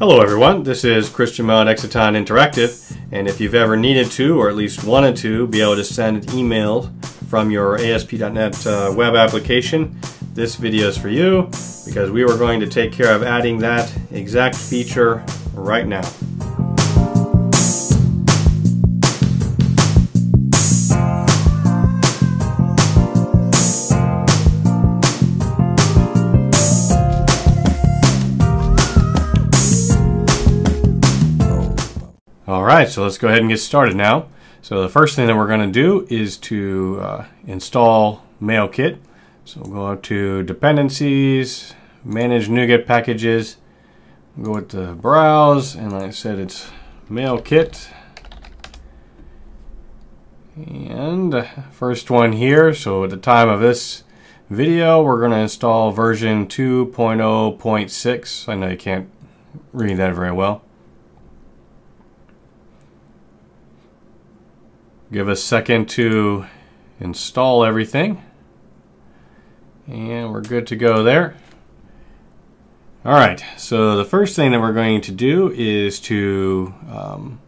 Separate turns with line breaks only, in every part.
Hello everyone, this is Christian Mo at Exciton Interactive, and if you've ever needed to, or at least wanted to, be able to send an email from your ASP.NET uh, web application, this video is for you, because we were going to take care of adding that exact feature right now. Alright, so let's go ahead and get started now. So the first thing that we're going to do is to uh, install MailKit. So we'll go to Dependencies, Manage NuGet Packages, go with the Browse, and like I said, it's MailKit. And first one here, so at the time of this video, we're going to install version 2.0.6. I know you can't read that very well. Give a second to install everything. And we're good to go there. All right, so the first thing that we're going to do is to, um,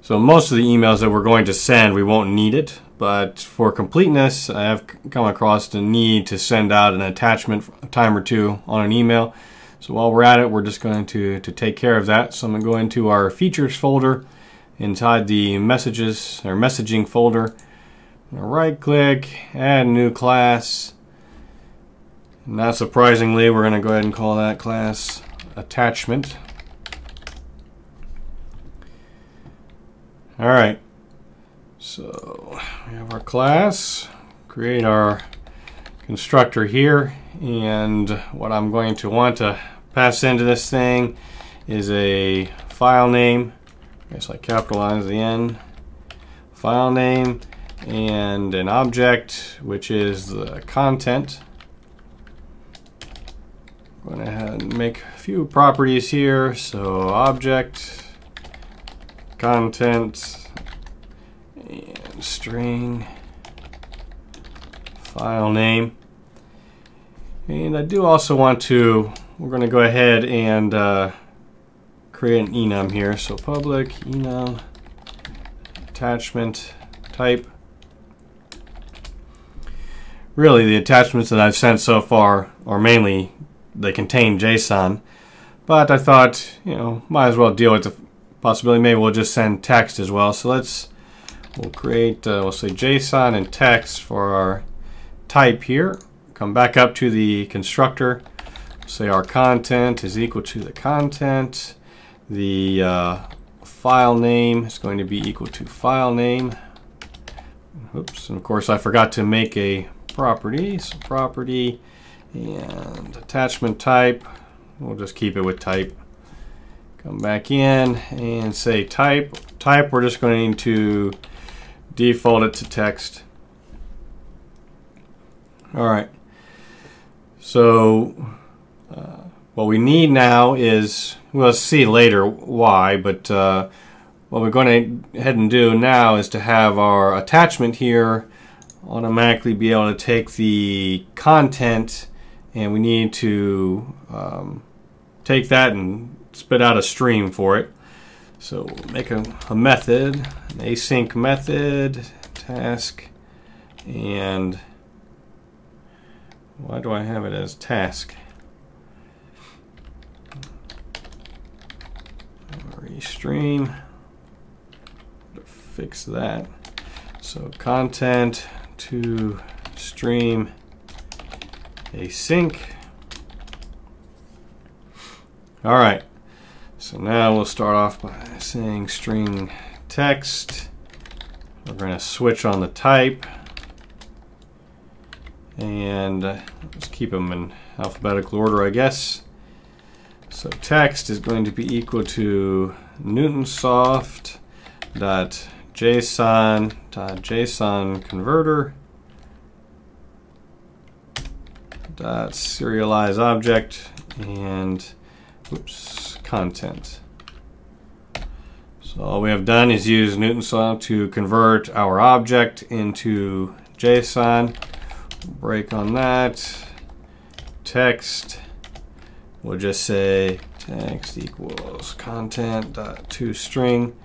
so most of the emails that we're going to send, we won't need it, but for completeness, I have come across the need to send out an attachment time or two on an email. So while we're at it, we're just going to, to take care of that. So I'm going to go into our features folder, inside the messages or messaging folder. Right click, add new class. Not surprisingly, we're going to go ahead and call that class attachment. All right. So we have our class, create our constructor here, and what I'm going to want to pass into this thing is a file name guess I capitalize the N, file name, and an object, which is the content. I'm going to make a few properties here. So object, content, and string, file name. And I do also want to, we're going to go ahead and uh, create an enum here. So public enum attachment type. Really, the attachments that I've sent so far are mainly they contain JSON, but I thought you know might as well deal with the possibility. Maybe we'll just send text as well. So let's we'll create uh, we'll say JSON and text for our type here. Come back up to the constructor. Say our content is equal to the content the uh, file name is going to be equal to file name. Oops, and of course I forgot to make a property. So property and attachment type. We'll just keep it with type. Come back in and say type. Type, we're just going to default it to text. All right. So uh, what we need now is We'll see later why, but uh, what we're going to head and do now is to have our attachment here automatically be able to take the content and we need to um, take that and spit out a stream for it. So make a, a method, an async method, task, and why do I have it as task? Stream. Fix that. So content to stream async. All right. So now we'll start off by saying string text. We're going to switch on the type. And uh, let's keep them in alphabetical order, I guess. So text is going to be equal to newtonsoft dot json dot json converter dot serialize object and oops content. So all we have done is use Newtonsoft to convert our object into JSON. Break on that. Text we'll just say text equals content dot to string.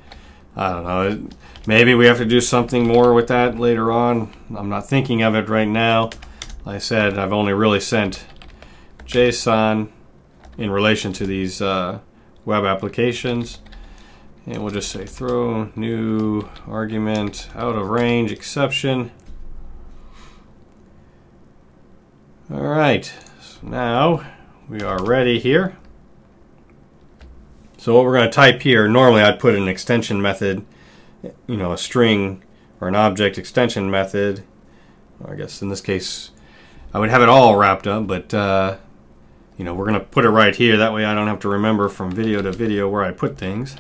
I don't know. Maybe we have to do something more with that later on. I'm not thinking of it right now. Like I said, I've only really sent JSON in relation to these uh, web applications. And we'll just say throw new argument out of range exception. All right, so now we are ready here. So what we're going to type here, normally I'd put an extension method, you know, a string or an object extension method. I guess in this case, I would have it all wrapped up, but uh, you know, we're going to put it right here. That way I don't have to remember from video to video where I put things.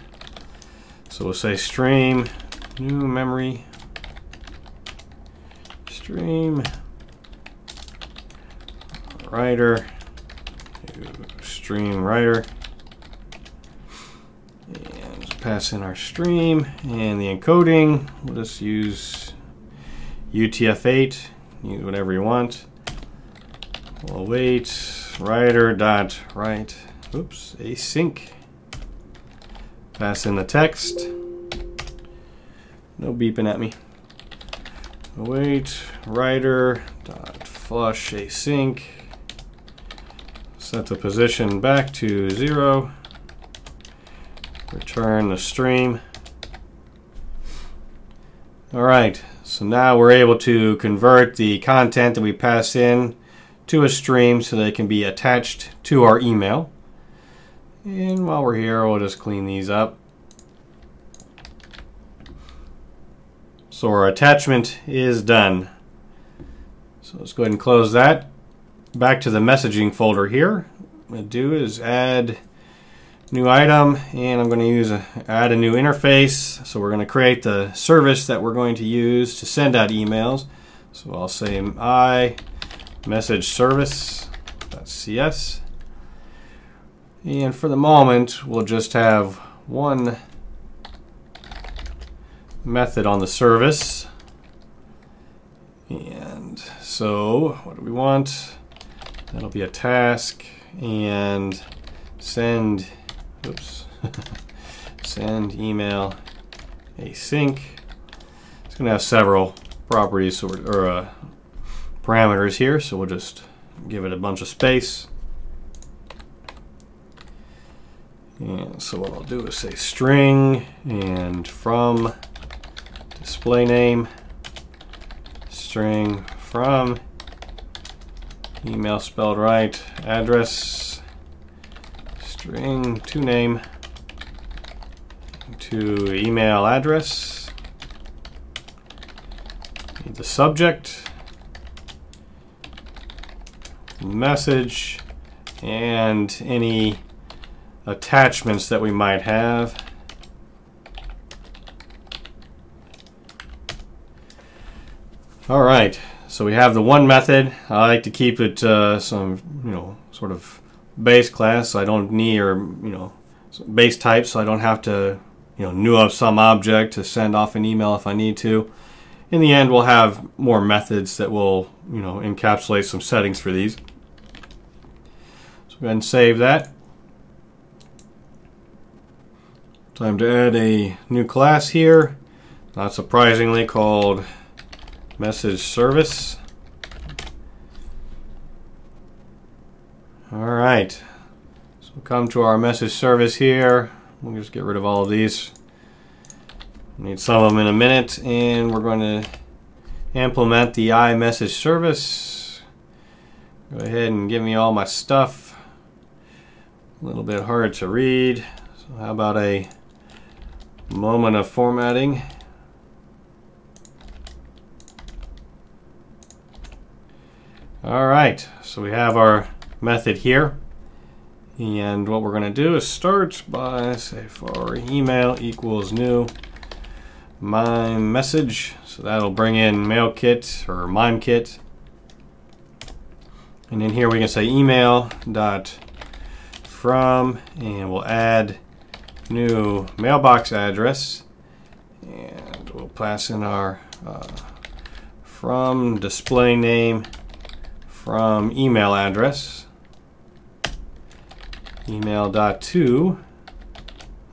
So we'll say stream new memory stream writer stream writer. And pass in our stream and the encoding. We'll just use UTF-8 use whatever you want. We'll wait. Writer dot write. Oops async. Pass in the text. No beeping at me. Wait. Writer dot flush async set the position back to zero, return the stream. All right, so now we're able to convert the content that we pass in to a stream so they can be attached to our email. And while we're here, we'll just clean these up. So our attachment is done. So let's go ahead and close that back to the messaging folder here. What I'm going to do is add new item and I'm going to use a, add a new interface. So we're going to create the service that we're going to use to send out emails. So I'll say i message service.cs. And for the moment, we'll just have one method on the service. And so what do we want? That'll be a task and send, oops, send email async. It's going to have several properties or, or uh, parameters here, so we'll just give it a bunch of space. And so what I'll do is say string and from display name string from email spelled right, address, string to name to email address, need the subject, message, and any attachments that we might have. All right. So we have the one method. I like to keep it uh, some, you know, sort of base class. So I don't need or you know base type, so I don't have to you know new up some object to send off an email if I need to. In the end, we'll have more methods that will you know encapsulate some settings for these. So go ahead and save that. Time to add a new class here. Not surprisingly called message service. All right, so come to our message service here. We'll just get rid of all of these. Need some of them in a minute, and we're going to implement the iMessage service. Go ahead and give me all my stuff. A little bit hard to read, so how about a moment of formatting? All right, so we have our method here. And what we're going to do is start by say for email equals new MimeMessage. So that'll bring in MailKit or MimeKit. And in here we can say email dot from and we'll add new mailbox address and we'll pass in our uh, from display name from email address. Email dot to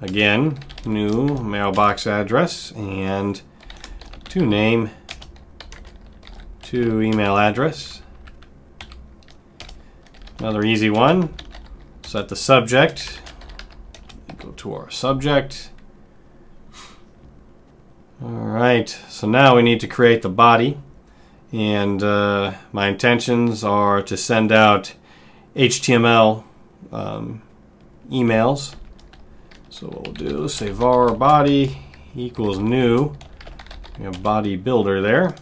again new mailbox address and to name to email address. Another easy one. Set the subject. Go to our subject. All right so now we need to create the body and uh, my intentions are to send out HTML um, emails. So what we'll do is say var body equals new. We have body builder there.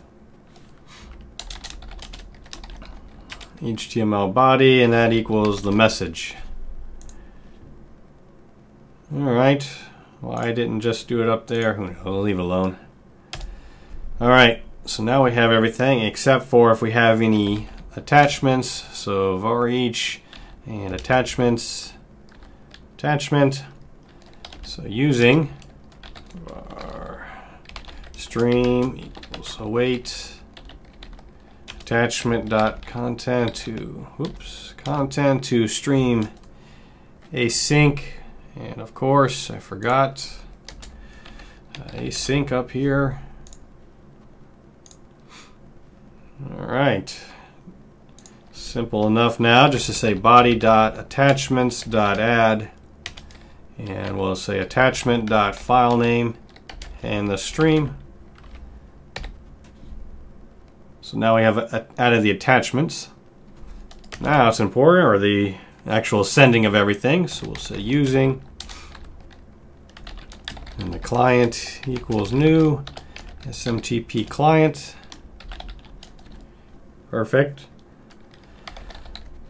HTML body, and that equals the message. All right. Why I didn't just do it up there? Who knows? I'll leave it alone. All right. So now we have everything except for if we have any attachments. So foreach and attachments, attachment. So using var stream equals await attachment dot content to oops content to stream async and of course I forgot uh, async up here all right Simple enough now just to say body dot attachments dot add and we'll say attachment dot file name and the stream. So now we have added the attachments. Now it's important, or the actual sending of everything. So we'll say using and the client equals new SMTP client. Perfect.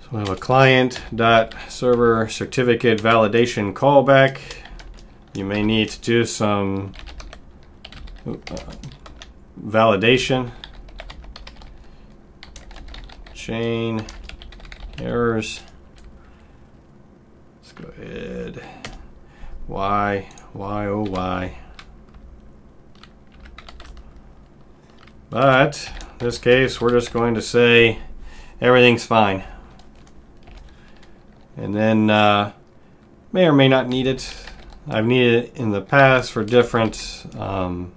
So we have a client dot server certificate validation callback. You may need to do some uh, validation. Chain errors. Let's go ahead. Why, why, oh, why. But in this case, we're just going to say everything's fine and then uh, may or may not need it. I've needed it in the past for different, um,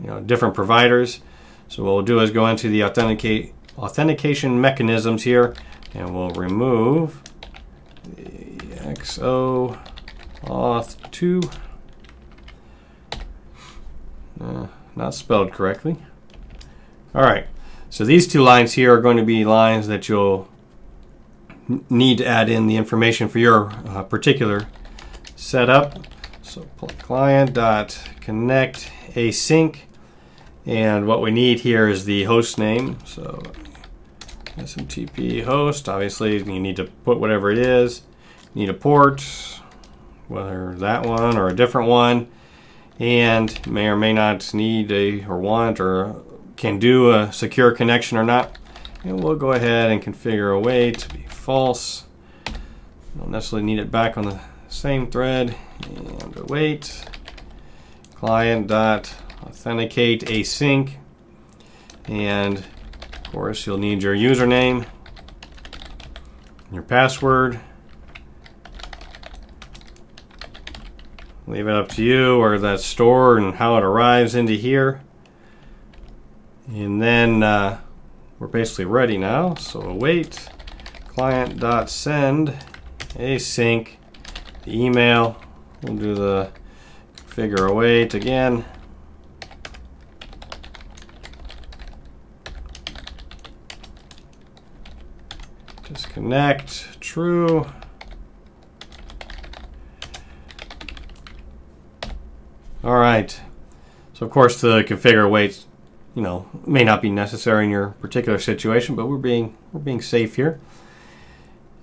you know, different providers. So what we'll do is go into the authenticate authentication mechanisms here, and we'll remove the XO auth 2. Uh, not spelled correctly. All right, so these two lines here are going to be lines that you'll need to add in the information for your uh, particular setup. So client dot connect async, and what we need here is the host name. So SMTP host. Obviously, you need to put whatever it is. You need a port, whether that one or a different one, and may or may not need a or want or can do a secure connection or not. And we'll go ahead and configure await to be false. Don't necessarily need it back on the same thread. And await client dot authenticate async. And of course, you'll need your username, your password. Leave it up to you where that's stored and how it arrives into here. And then uh, we're basically ready now. So await client.send async the email. We'll do the configure await again. Disconnect, true. All right. So of course the configure await, you know, may not be necessary in your particular situation, but we're being we're being safe here.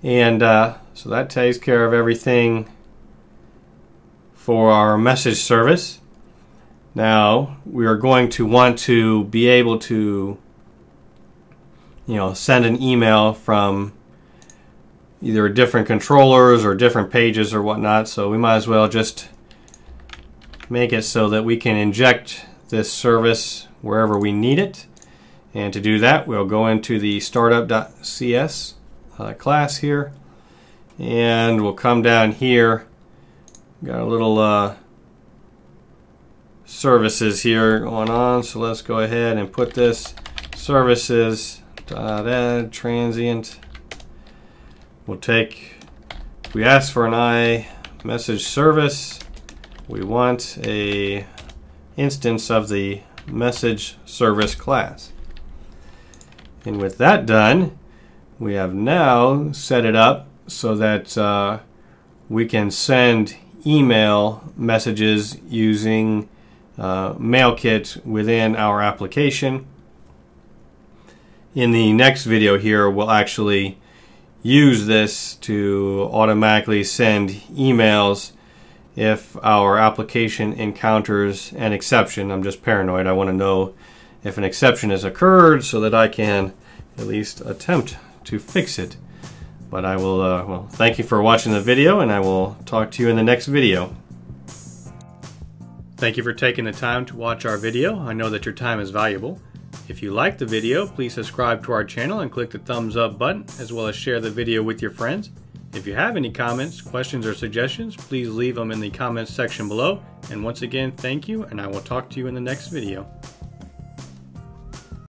And uh, so that takes care of everything for our message service. Now we are going to want to be able to, you know, send an email from either different controllers or different pages or whatnot. So we might as well just make it so that we can inject this service wherever we need it. And to do that, we'll go into the startup.cs uh, class here and we'll come down here. Got a little uh, services here going on, so let's go ahead and put this services add transient. We'll take. We ask for an I message service, we want a instance of the message service class. And with that done, we have now set it up so that uh, we can send email messages using uh, MailKit within our application. In the next video here, we'll actually use this to automatically send emails if our application encounters an exception. I'm just paranoid. I want to know if an exception has occurred so that I can at least attempt to fix it. But I will, uh, well, thank you for watching the video, and I will talk to you in the next video. Thank you for taking the time to watch our video. I know that your time is valuable. If you liked the video, please subscribe to our channel and click the thumbs up button, as well as share the video with your friends. If you have any comments, questions, or suggestions, please leave them in the comments section below. And once again, thank you, and I will talk to you in the next video.